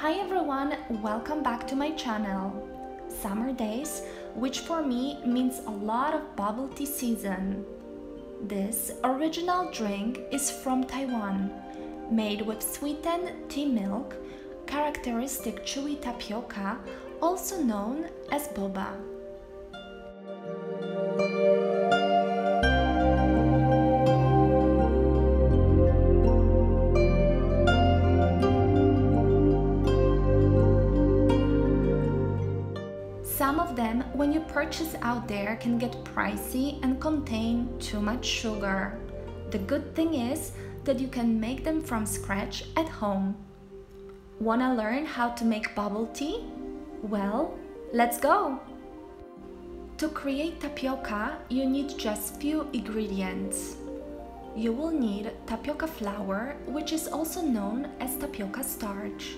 Hi everyone, welcome back to my channel. Summer days, which for me means a lot of bubble tea season. This original drink is from Taiwan, made with sweetened tea milk, characteristic chewy tapioca, also known as boba. Purchase out there, can get pricey and contain too much sugar. The good thing is that you can make them from scratch at home. Wanna learn how to make bubble tea? Well, let's go! To create tapioca, you need just few ingredients. You will need tapioca flour, which is also known as tapioca starch.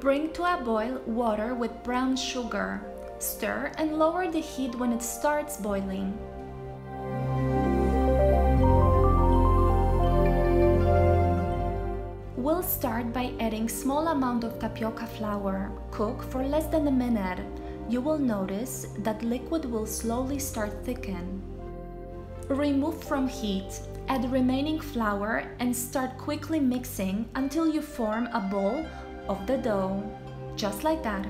Bring to a boil water with brown sugar. Stir and lower the heat when it starts boiling. We'll start by adding small amount of tapioca flour. Cook for less than a minute. You will notice that liquid will slowly start thicken. Remove from heat. Add remaining flour and start quickly mixing until you form a ball of the dough, just like that.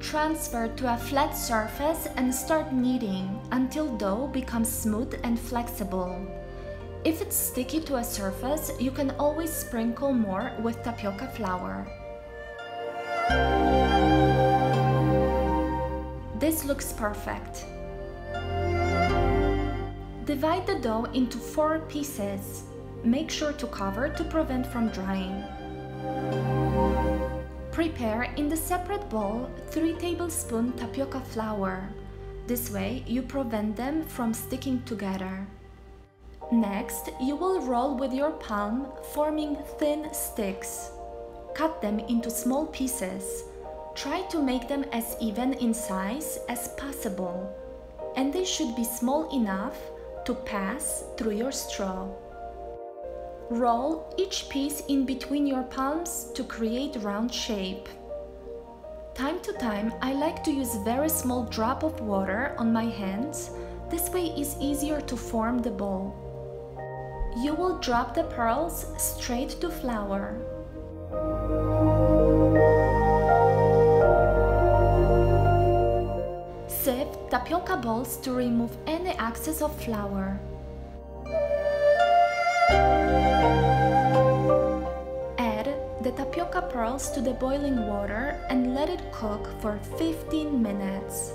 Transfer to a flat surface and start kneading until dough becomes smooth and flexible. If it's sticky to a surface, you can always sprinkle more with tapioca flour. This looks perfect. Divide the dough into four pieces. Make sure to cover to prevent from drying. Prepare in the separate bowl 3 tablespoons tapioca flour. This way you prevent them from sticking together. Next, you will roll with your palm, forming thin sticks. Cut them into small pieces. Try to make them as even in size as possible. And they should be small enough to pass through your straw. Roll each piece in between your palms to create round shape. Time to time, I like to use very small drop of water on my hands. This way is easier to form the ball. You will drop the pearls straight to flour. Tapioca balls to remove any excess of flour. Add the tapioca pearls to the boiling water and let it cook for 15 minutes.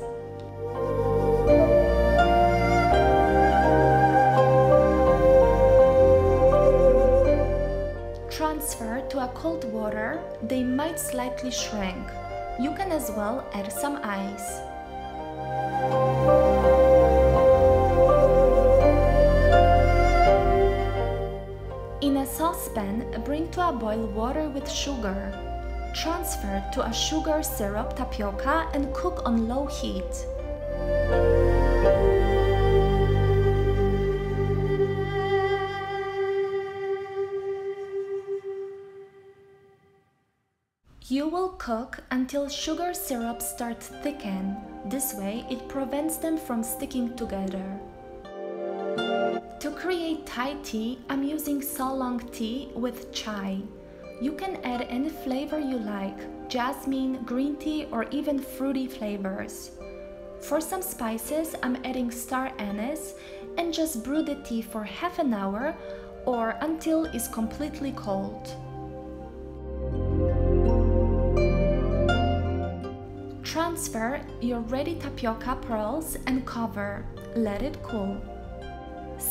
Transfer to a cold water, they might slightly shrink. You can as well add some ice. Saucepan, bring to a boil water with sugar. Transfer to a sugar syrup tapioca and cook on low heat. You will cook until sugar syrup starts thicken. This way it prevents them from sticking together. To create Thai tea, I'm using Solong tea with chai. You can add any flavor you like, jasmine, green tea or even fruity flavors. For some spices, I'm adding star anise and just brew the tea for half an hour or until it's completely cold. Transfer your ready tapioca pearls and cover. Let it cool.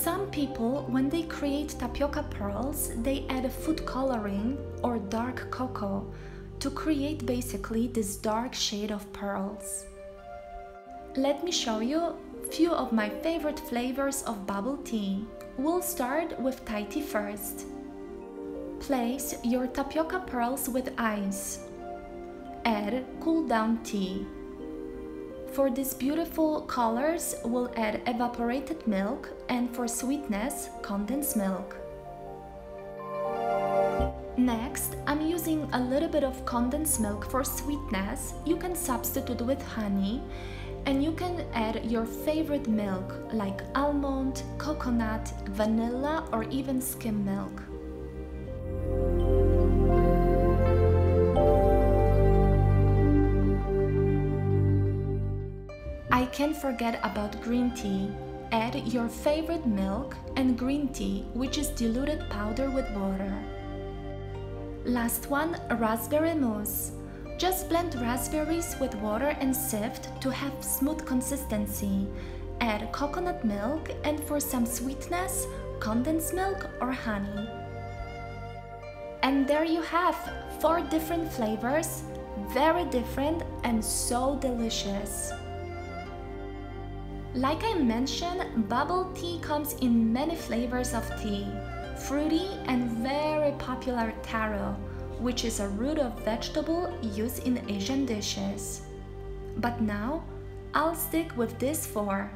Some people, when they create tapioca pearls, they add a food coloring or dark cocoa to create basically this dark shade of pearls. Let me show you a few of my favorite flavors of bubble tea. We'll start with Thai tea first. Place your tapioca pearls with ice. Add cool down tea. For these beautiful colors, we'll add evaporated milk and for sweetness, condensed milk. Next, I'm using a little bit of condensed milk for sweetness. You can substitute with honey and you can add your favorite milk like almond, coconut, vanilla or even skim milk. I can't forget about green tea. Add your favorite milk and green tea, which is diluted powder with water. Last one, raspberry mousse. Just blend raspberries with water and sift to have smooth consistency. Add coconut milk and for some sweetness, condensed milk or honey. And there you have four different flavors, very different and so delicious. Like I mentioned, bubble tea comes in many flavors of tea fruity and very popular taro, which is a root of vegetable used in Asian dishes. But now, I'll stick with this four.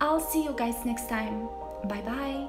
I'll see you guys next time. Bye bye.